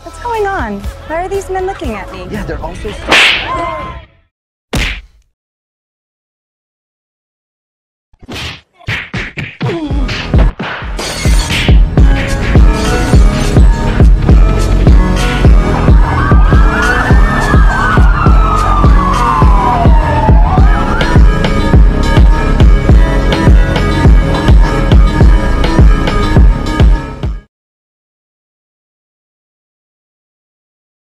What's going on? Why are these men looking at me? Yeah, they're also. Oh.